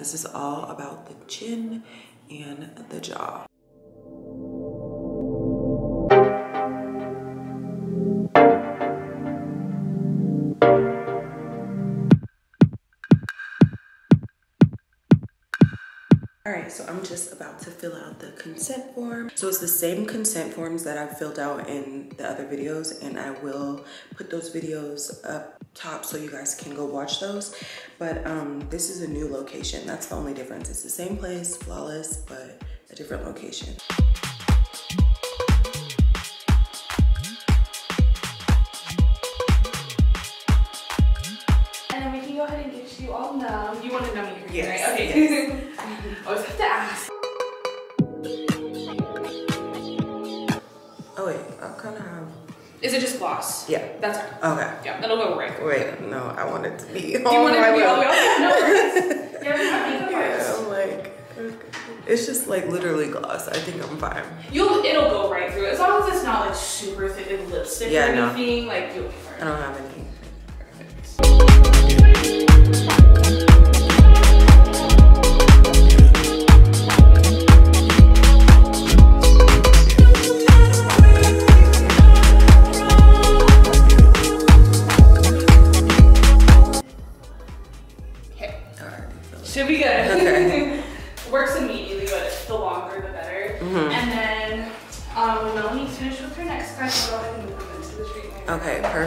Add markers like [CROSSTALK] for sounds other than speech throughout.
This is all about the chin and the jaw. Right, so I'm just about to fill out the consent form. So it's the same consent forms that I've filled out in the other videos and I will put those videos up top so you guys can go watch those. But um, this is a new location. That's the only difference. It's the same place, flawless, but a different location. You all numb. You want to numb your ears, Yes, right? Okay. [LAUGHS] I always have to ask. Oh wait, I kind of have, Is it just gloss? yeah. That's right. Okay. Yeah, that'll go right. Wait, no, I want it to be You want it to be all the way up. No worries. [LAUGHS] Yeah, we have makeup Yeah. I'm like, it's just like literally gloss. I think I'm fine. You'll, it'll go right through. As long as it's not like super thick like lipstick Yeah, or no. anything, like you'll be I don't have any. Okay. Thank you.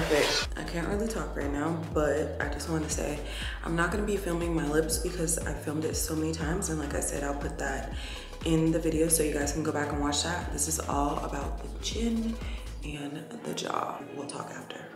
Perfect. I can't really talk right now, but I just want to say I'm not going to be filming my lips because I filmed it so many times. And like I said, I'll put that in the video so you guys can go back and watch that. This is all about the chin and the jaw. We'll talk after.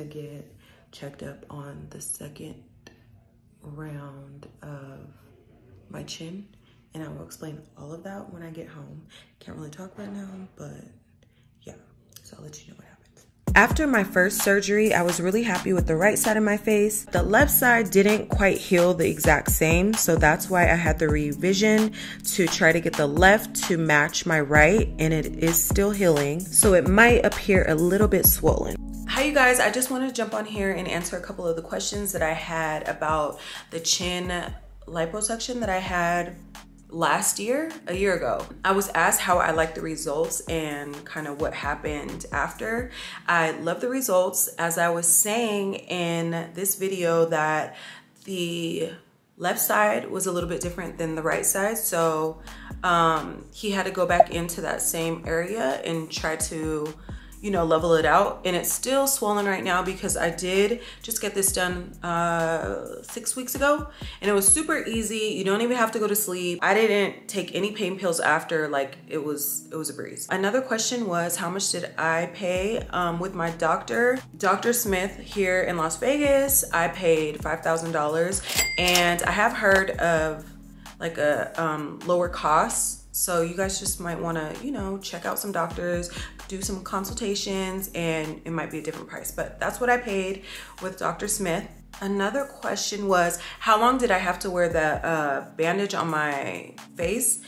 To get checked up on the second round of my chin. And I will explain all of that when I get home. Can't really talk right now, but yeah, so I'll let you know what happens. After my first surgery, I was really happy with the right side of my face. The left side didn't quite heal the exact same, so that's why I had the revision to try to get the left to match my right, and it is still healing, so it might appear a little bit swollen. Hi you guys, I just wanted to jump on here and answer a couple of the questions that I had about the chin liposuction that I had last year, a year ago. I was asked how I liked the results and kind of what happened after. I love the results. As I was saying in this video that the left side was a little bit different than the right side. So um, he had to go back into that same area and try to you know, level it out. And it's still swollen right now because I did just get this done uh, six weeks ago and it was super easy. You don't even have to go to sleep. I didn't take any pain pills after, like it was, it was a breeze. Another question was how much did I pay um, with my doctor? Dr. Smith here in Las Vegas, I paid $5,000 and I have heard of like a um, lower cost so you guys just might want to, you know, check out some doctors, do some consultations, and it might be a different price. But that's what I paid with Dr. Smith. Another question was, how long did I have to wear the uh, bandage on my face?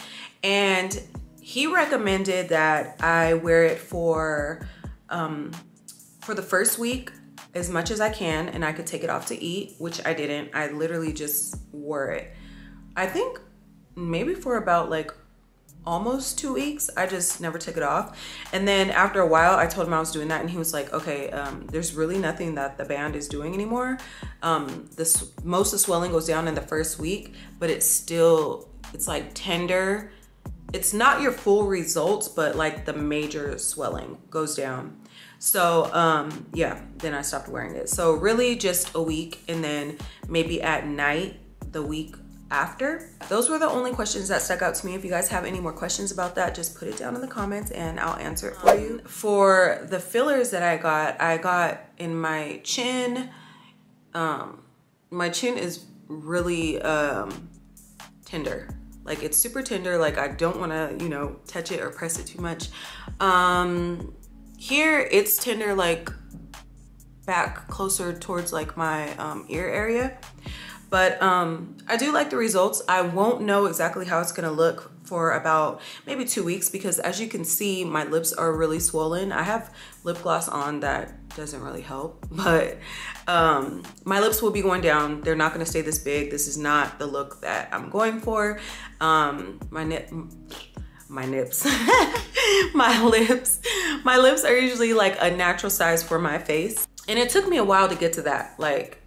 And he recommended that I wear it for um, for the first week as much as I can, and I could take it off to eat, which I didn't. I literally just wore it. I think maybe for about like almost two weeks. I just never took it off. And then after a while, I told him I was doing that and he was like, okay, um, there's really nothing that the band is doing anymore. Um, this Most of the swelling goes down in the first week, but it's still, it's like tender. It's not your full results, but like the major swelling goes down. So um, yeah, then I stopped wearing it. So really just a week and then maybe at night, the week after. Those were the only questions that stuck out to me. If you guys have any more questions about that, just put it down in the comments and I'll answer it for you. For the fillers that I got, I got in my chin. Um, my chin is really um, tender. Like it's super tender. Like I don't want to, you know, touch it or press it too much. Um, here it's tender like back closer towards like my um, ear area. But um, I do like the results. I won't know exactly how it's gonna look for about maybe two weeks because as you can see, my lips are really swollen. I have lip gloss on that doesn't really help, [LAUGHS] but um, my lips will be going down. They're not gonna stay this big. This is not the look that I'm going for. Um, my nip, my nips, [LAUGHS] my lips. My lips are usually like a natural size for my face. And it took me a while to get to that, like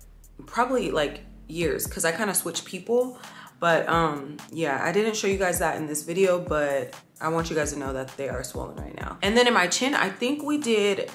probably like years because I kind of switch people. But um, yeah, I didn't show you guys that in this video, but I want you guys to know that they are swollen right now. And then in my chin, I think we did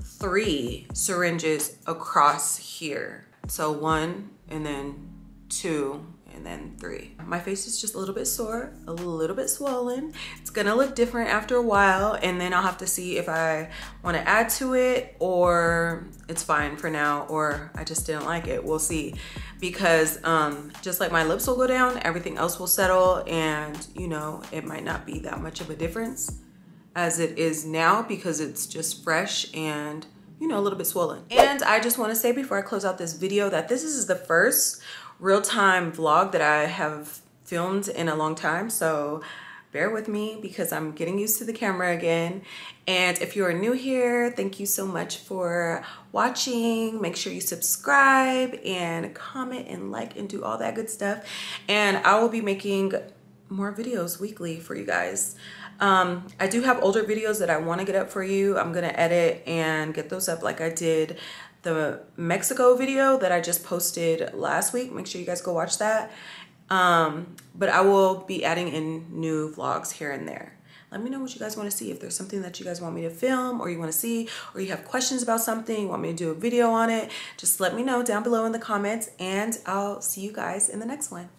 three syringes across here. So one and then two and then three. My face is just a little bit sore, a little bit swollen. It's gonna look different after a while and then I'll have to see if I wanna add to it or it's fine for now or I just didn't like it, we'll see. Because um, just like my lips will go down, everything else will settle and you know, it might not be that much of a difference as it is now because it's just fresh and you know, a little bit swollen. And I just wanna say before I close out this video that this is the first real-time vlog that I have filmed in a long time. So bear with me because I'm getting used to the camera again. And if you are new here, thank you so much for watching. Make sure you subscribe and comment and like and do all that good stuff. And I will be making more videos weekly for you guys. Um, I do have older videos that I want to get up for you. I'm going to edit and get those up like I did the Mexico video that I just posted last week. Make sure you guys go watch that. Um, but I will be adding in new vlogs here and there. Let me know what you guys want to see. If there's something that you guys want me to film or you want to see or you have questions about something, you want me to do a video on it, just let me know down below in the comments and I'll see you guys in the next one.